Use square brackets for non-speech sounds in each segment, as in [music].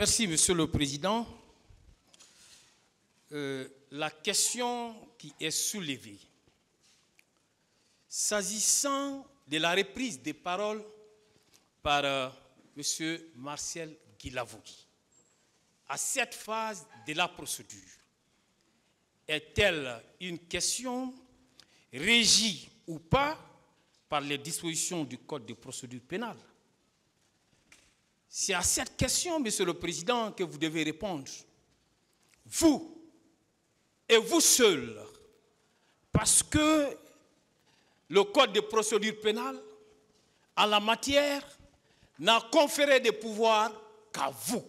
Merci, Monsieur le Président. Euh, la question qui est soulevée, s'agissant de la reprise des paroles par euh, M. Marcel Guilavogui, à cette phase de la procédure, est-elle une question régie ou pas par les dispositions du Code de procédure pénale? C'est à cette question, Monsieur le Président, que vous devez répondre. Vous, et vous seul, parce que le Code de procédure pénale, en la matière, n'a conféré des pouvoirs qu'à vous.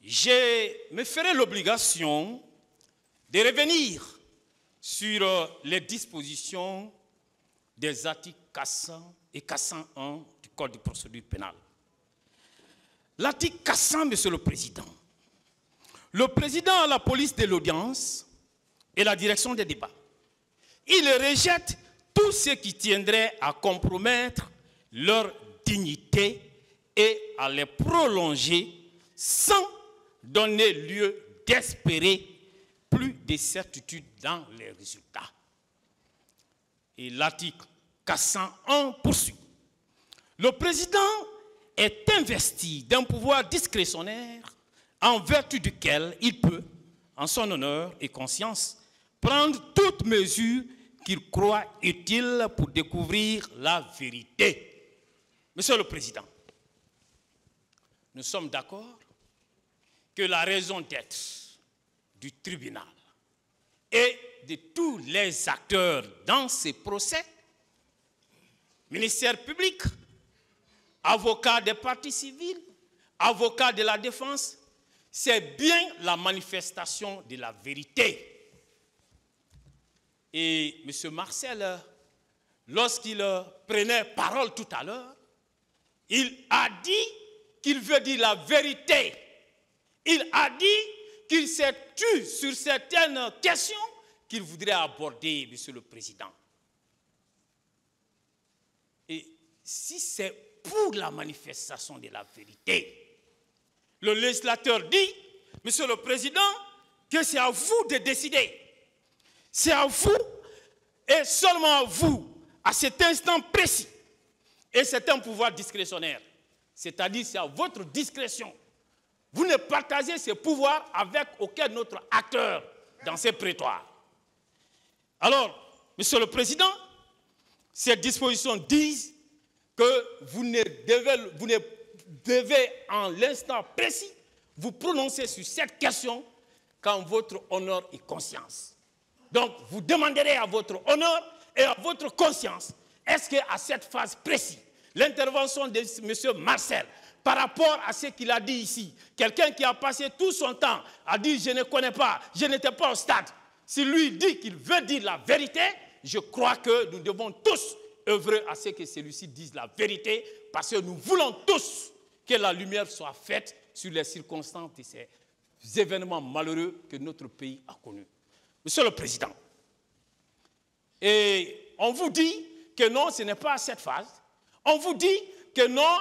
Je me ferai l'obligation de revenir sur euh, les dispositions des articles 400 et 401 du Code de procédure pénale. L'article 400, Monsieur le Président, le président a la police de l'audience et la direction des débats. Il rejette tout ce qui tiendrait à compromettre leur dignité et à les prolonger sans donner lieu d'espérer plus de certitude dans les résultats. Et l'article 401 poursuit. Le président est investi d'un pouvoir discrétionnaire en vertu duquel il peut, en son honneur et conscience, prendre toute mesure qu'il croit utile pour découvrir la vérité. Monsieur le Président, nous sommes d'accord que la raison d'être du tribunal et de tous les acteurs dans ces procès, ministère public, avocats des partis civils, avocats de la défense, c'est bien la manifestation de la vérité. Et M. Marcel, lorsqu'il prenait parole tout à l'heure, il a dit qu'il veut dire la vérité. Il a dit qu'il s'est tu sur certaines questions qu'il voudrait aborder, Monsieur le Président. Et si c'est pour la manifestation de la vérité, le législateur dit, Monsieur le Président, que c'est à vous de décider. C'est à vous et seulement à vous, à cet instant précis. Et c'est un pouvoir discrétionnaire. C'est-à-dire, c'est à votre discrétion. Vous ne partagez ce pouvoir avec aucun autre acteur dans ces prétoires. Alors, Monsieur le Président, ces dispositions disent que vous ne devez, vous ne devez en l'instant précis vous prononcer sur cette question qu'en votre honneur et conscience. Donc, vous demanderez à votre honneur et à votre conscience, est-ce qu'à cette phase précise, l'intervention de M. Marcel, par rapport à ce qu'il a dit ici, quelqu'un qui a passé tout son temps à dire je ne connais pas, je n'étais pas au stade, si lui dit qu'il veut dire la vérité, je crois que nous devons tous œuvrer à ce que celui-ci dise la vérité, parce que nous voulons tous que la lumière soit faite sur les circonstances de ces événements malheureux que notre pays a connus. Monsieur le Président, et on vous dit que non, ce n'est pas à cette phase. On vous dit que non,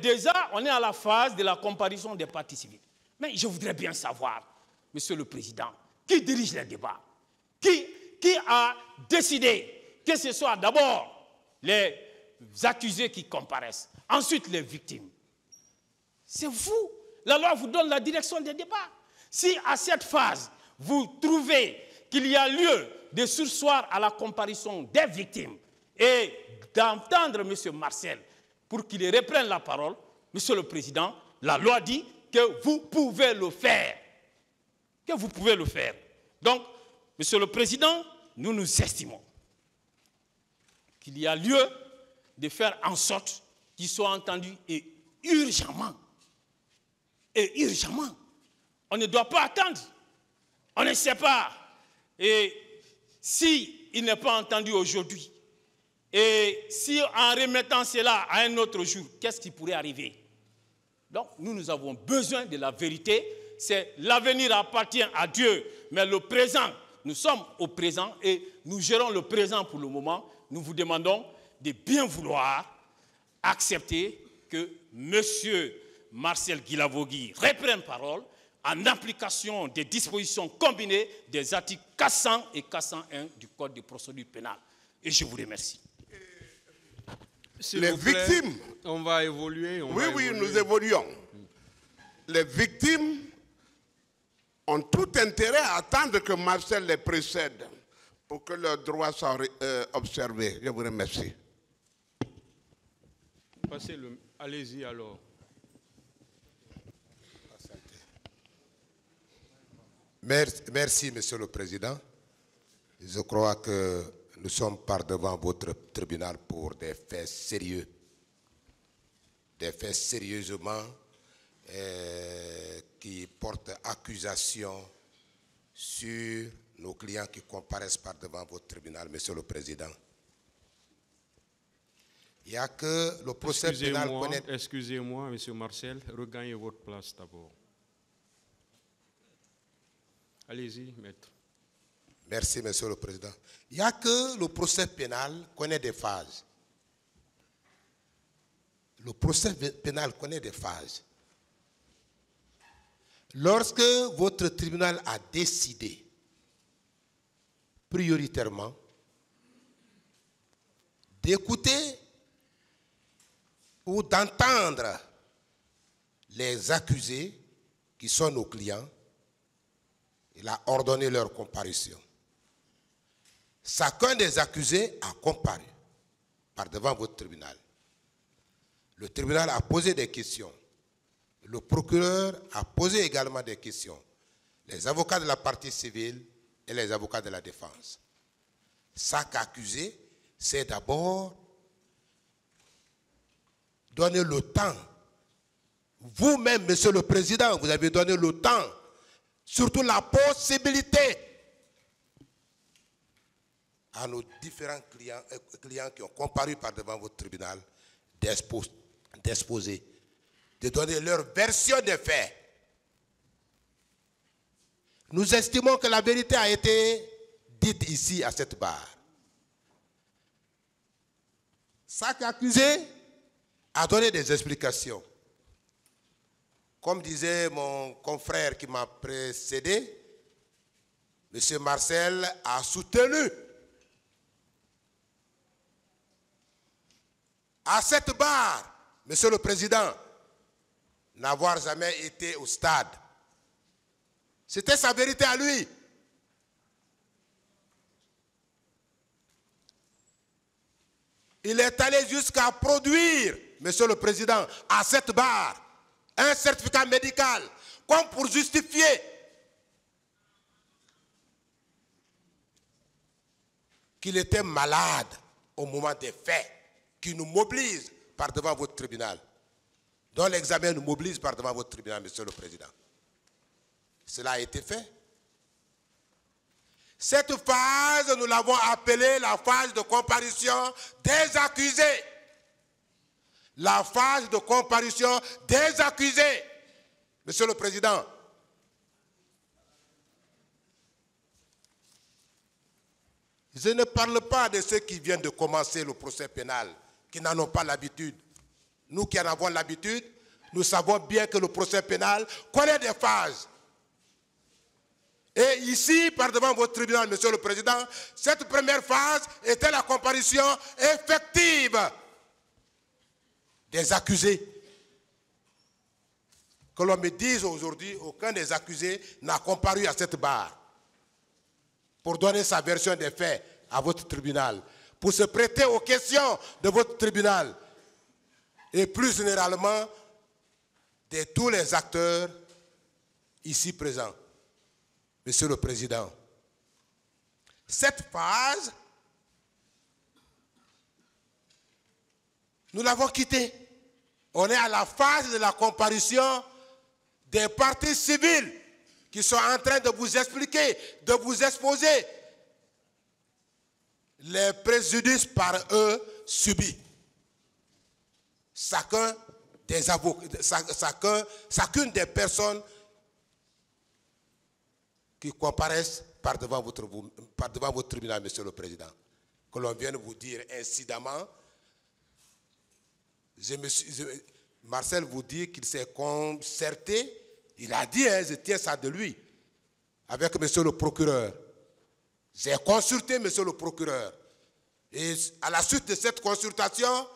déjà, on est à la phase de la comparaison des partis civils. Mais je voudrais bien savoir, Monsieur le Président, qui dirige les débats? Qui, qui a décidé que ce soit d'abord les accusés qui comparaissent, ensuite les victimes C'est vous. La loi vous donne la direction des débats. Si à cette phase, vous trouvez qu'il y a lieu de sursoir à la comparaison des victimes et d'entendre M. Marcel pour qu'il reprenne la parole, Monsieur le Président, la loi dit que vous pouvez le faire. Que vous pouvez le faire. Donc, Monsieur le Président, nous nous estimons qu'il y a lieu de faire en sorte qu'il soit entendu et urgemment. Et urgemment. On ne doit pas attendre. On ne sait pas. Et si n'est pas entendu aujourd'hui, et si en remettant cela à un autre jour, qu'est-ce qui pourrait arriver? Donc, nous, nous avons besoin de la vérité. C'est l'avenir appartient à Dieu, mais le présent, nous sommes au présent et nous gérons le présent pour le moment. Nous vous demandons de bien vouloir accepter que M. Marcel Guilavogui reprenne parole en application des dispositions combinées des articles 400 et 401 du Code de procédure pénale. Et je vous remercie. Les victimes. On va évoluer. oui, oui, nous évoluons. Les victimes ont tout intérêt à attendre que Marcel les précède pour que leurs droits soient observés. Je vous remercie. Allez-y alors. Merci, Monsieur le Président. Je crois que nous sommes par devant votre tribunal pour des faits sérieux. Des faits sérieusement euh, qui portent accusation sur nos clients qui comparaissent par devant votre tribunal, Monsieur le Président. Il n'y a que le procès pénal Excusez-moi, Monsieur Marcel, regagnez votre place d'abord. Allez-y, maître. Merci, Monsieur le Président. Il n'y a que le procès pénal connaît des phases. Le procès pénal connaît des phases. Lorsque votre tribunal a décidé prioritairement d'écouter ou d'entendre les accusés qui sont nos clients, il a ordonné leur comparution. Chacun des accusés a comparu par devant votre tribunal. Le tribunal a posé des questions. Le procureur a posé également des questions. Les avocats de la partie civile et les avocats de la défense. Chaque accusé c'est d'abord donner le temps. Vous-même, Monsieur le Président, vous avez donné le temps surtout la possibilité à nos différents clients, euh, clients qui ont comparu par devant votre tribunal d'exposer, de donner leur version des faits. Nous estimons que la vérité a été dite ici à cette barre. Chaque accusé a donné des explications. Comme disait mon confrère qui m'a précédé, M. Marcel a soutenu à cette barre, Monsieur le Président, n'avoir jamais été au stade. C'était sa vérité à lui. Il est allé jusqu'à produire, Monsieur le Président, à cette barre, un certificat médical, comme pour justifier qu'il était malade au moment des faits, qui nous mobilise par devant votre tribunal, dont l'examen nous mobilise par devant votre tribunal, Monsieur le Président. Cela a été fait. Cette phase, nous l'avons appelée la phase de comparution des accusés la phase de comparution des accusés. Monsieur le Président, je ne parle pas de ceux qui viennent de commencer le procès pénal, qui n'en ont pas l'habitude. Nous qui en avons l'habitude, nous savons bien que le procès pénal connaît des phases. Et ici, par devant votre tribunal, Monsieur le Président, cette première phase était la comparution effective des accusés. Que l'on me dise aujourd'hui, aucun des accusés n'a comparu à cette barre pour donner sa version des faits à votre tribunal, pour se prêter aux questions de votre tribunal et plus généralement de tous les acteurs ici présents. Monsieur le Président, cette phase Nous l'avons quitté. On est à la phase de la comparution des partis civils qui sont en train de vous expliquer, de vous exposer les préjudices par eux subis. Chacun des avocats, chacun, chacune des personnes qui comparaissent par devant votre, par devant votre tribunal, Monsieur le Président, que l'on vienne vous dire incidemment Marcel vous dit qu'il s'est concerté, il a dit, hein, je tiens ça de lui, avec monsieur le procureur. J'ai consulté monsieur le procureur. Et à la suite de cette consultation,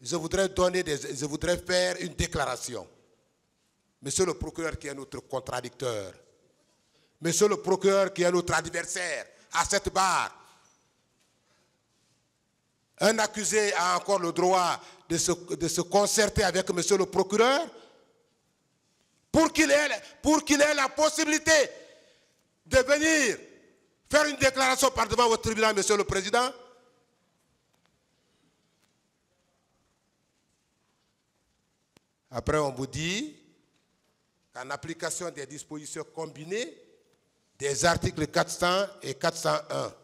je voudrais donner je voudrais faire une déclaration. Monsieur le procureur qui est notre contradicteur, monsieur le procureur qui est notre adversaire à cette barre, un accusé a encore le droit de se, concerter avec monsieur le procureur pour qu'il ait, pour qu'il ait la possibilité de venir faire une déclaration par devant votre tribunal, monsieur le président. Après, on vous dit qu'en application des dispositions combinées des articles 400 et 401,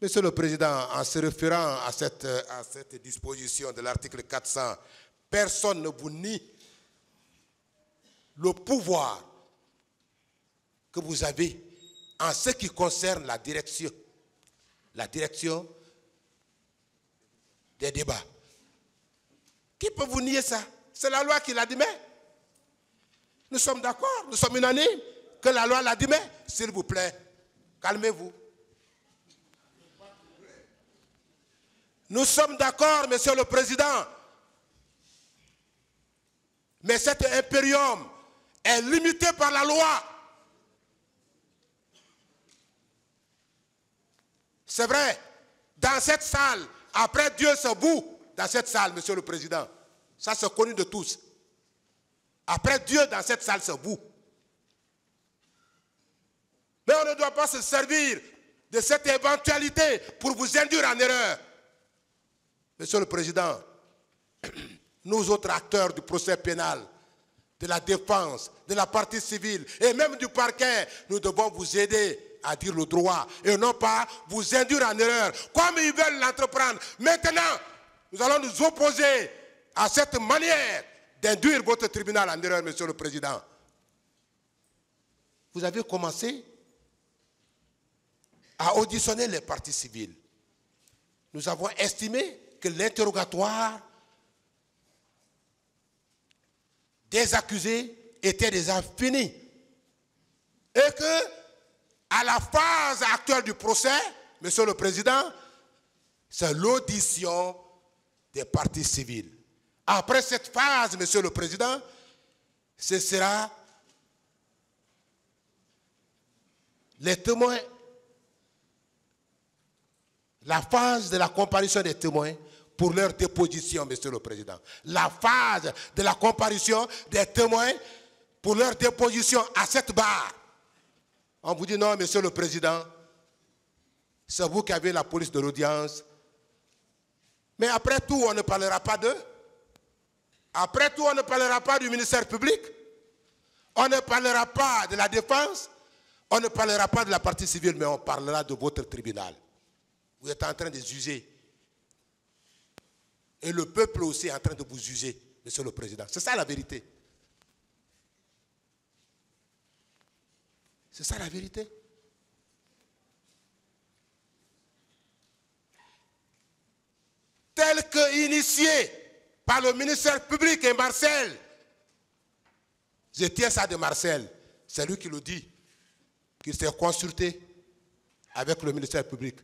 Monsieur le Président, en se référant à cette, cette disposition de l'article 400, personne ne vous nie le pouvoir que vous avez en ce qui concerne la direction, la direction des débats. Qui peut vous nier ça? C'est la loi qui l'admet. Nous sommes d'accord, nous sommes unanimes que la loi l'admet. S'il vous plaît, calmez-vous. Nous sommes d'accord, Monsieur le Président. Mais cet impérium est limité par la loi. C'est vrai, dans cette salle, après Dieu se boue dans cette salle, Monsieur le Président. Ça, c'est connu de tous. Après Dieu, dans cette salle, se boue. Mais on ne doit pas se servir de cette éventualité pour vous induire en erreur. Monsieur le Président, [clears throat] nous autres acteurs du procès pénal, de la défense, de la partie civile et même du parquet, nous devons vous aider à dire le droit et non pas vous induire en erreur comme ils veulent l'entreprendre. Maintenant, nous allons nous opposer à cette manière d'induire votre tribunal en erreur, Monsieur le Président. Vous avez commencé à auditionner les parties civiles. Nous avons estimé que l'interrogatoire des accusés était déjà fini. Et que, à la phase actuelle du procès, Monsieur le Président, c'est l'audition des parties civiles. Après cette phase, Monsieur le Président, ce sera les témoins, la phase de la comparution des témoins pour leur déposition, Monsieur le Président. La phase de la comparution des témoins pour leur déposition à cette barre. On vous dit non, Monsieur le Président, c'est vous qui avez la police de l'audience. Mais après tout, on ne parlera pas d'eux. Après tout, on ne parlera pas du ministère public. On ne parlera pas de la défense. On ne parlera pas de la partie civile, mais on parlera de votre tribunal. Vous êtes en train de juger et le peuple aussi est en train de vous juger, Monsieur le Président. C'est ça la vérité. C'est ça la vérité. Tel que initié par le ministère public et Marcel. Je tiens ça de Marcel. C'est lui qui le dit. Qu'il s'est consulté avec le ministère public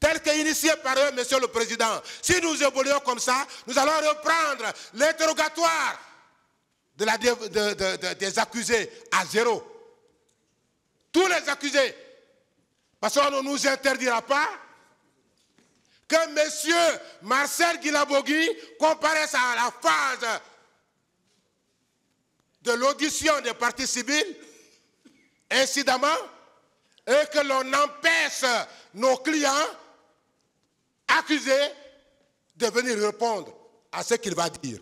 tel qu'initié par eux, Monsieur le Président. Si nous évoluons comme ça, nous allons reprendre l'interrogatoire des accusés à zéro. Tous les accusés. Parce qu'on ne nous interdira pas que M. Marcel Guilabogui comparaisse à la phase de l'audition des partis civils, incidemment, et que l'on empêche nos clients accusés de venir répondre à ce qu'il va dire.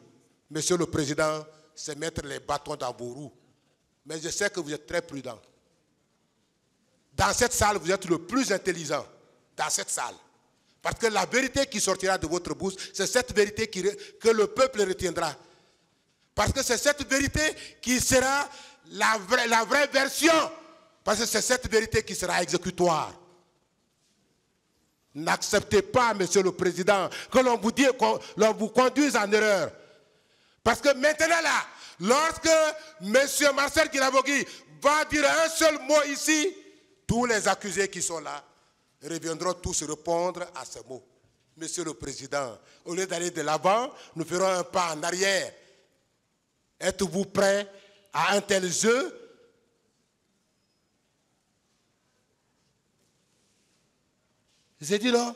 Monsieur le Président, c'est mettre les bâtons dans vos roues. Mais je sais que vous êtes très prudent. Dans cette salle, vous êtes le plus intelligent. Dans cette salle. Parce que la vérité qui sortira de votre bouche, c'est cette vérité que le peuple retiendra. Parce que c'est cette vérité qui sera la vraie version. Parce que c'est cette vérité qui sera exécutoire. N'acceptez pas, Monsieur le Président, que l'on vous, dise, qu'on- vous conduise en erreur. Parce que maintenant là, lorsque M. Marcel Guinabogui va dire un seul mot ici, tous les accusés qui sont là reviendront tous répondre à ce mot. Monsieur le Président, au lieu d'aller de l'avant, nous ferons un pas en arrière. Êtes-vous prêt à un tel jeu J'ai dit non.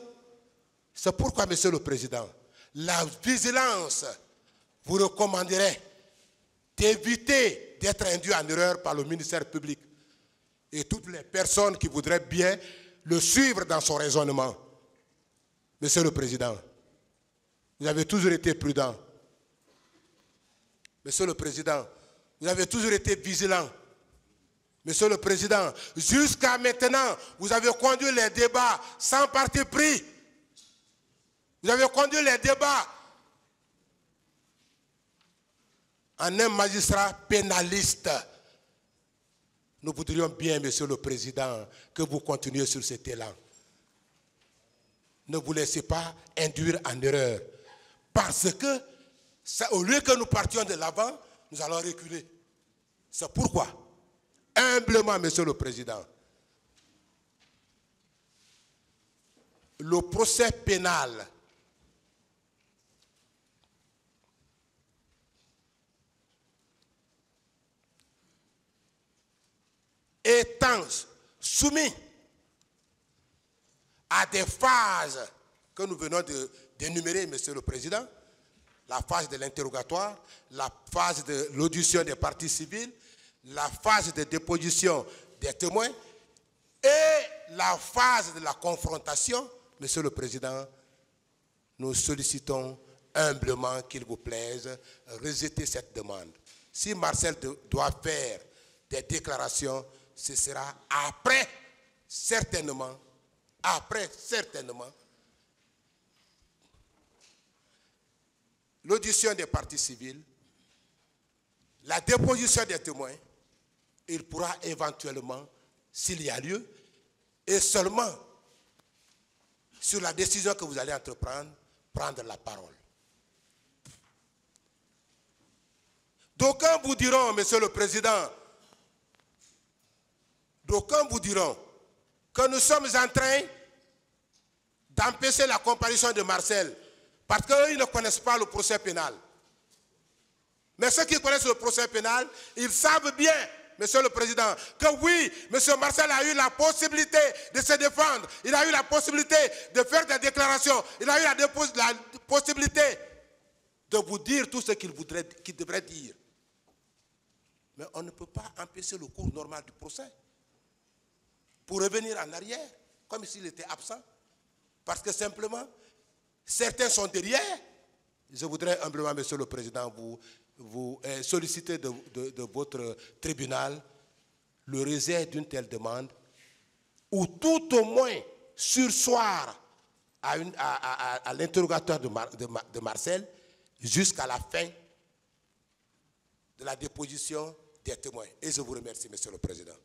C'est pourquoi, Monsieur le Président, la vigilance vous recommanderait d'éviter d'être induit en erreur par le ministère public et toutes les personnes qui voudraient bien le suivre dans son raisonnement. Monsieur le Président, vous avez toujours été prudent. Monsieur le Président, vous avez toujours été vigilant. Monsieur le Président, jusqu'à maintenant, vous avez conduit les débats sans parti pris. Vous avez conduit les débats en un magistrat pénaliste. Nous voudrions bien, Monsieur le Président, que vous continuiez sur cet élan. Ne vous laissez pas induire en erreur. Parce que, au lieu que nous partions de l'avant, nous allons reculer. C'est pourquoi, humblement, Monsieur le Président, le procès pénal étant soumis à des phases que nous venons d'énumérer, Monsieur le Président, la phase de l'interrogatoire, la phase de l'audition des parties civiles, la phase de déposition des témoins et la phase de la confrontation, Monsieur le Président, nous sollicitons humblement qu'il vous plaise, rejeter cette demande. Si Marcel doit faire des déclarations, ce sera après, certainement, après, certainement, l'audition des parties civiles, la déposition des témoins, il pourra éventuellement, s'il y a lieu, et seulement sur la décision que vous allez entreprendre, prendre la parole. D'aucuns vous diront, Monsieur le Président, d'aucuns vous diront que nous sommes en train d'empêcher la comparution de Marcel parce qu'ils ne connaissent pas le procès pénal. Mais ceux qui connaissent le procès pénal, ils savent bien, Monsieur le Président, que oui, Monsieur Marcel a eu la possibilité de se défendre, il a eu la possibilité de faire des déclarations, il a eu la, possibilité de vous dire tout ce qu'il devrait dire. Mais on ne peut pas empêcher le cours normal du procès pour revenir en arrière, comme s'il était absent. Parce que simplement, certains sont derrière. Je voudrais humblement, Monsieur le Président, vous, vous euh, solliciter de, votre tribunal le rejet d'une telle demande, ou tout au moins sursoir à, à- l'interrogatoire de, de Marcel jusqu'à la fin de la déposition des témoins. Et je vous remercie, Monsieur le Président.